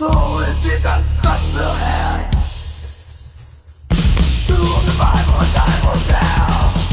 Oh, it's just ganze Zeit für her the und die Weib und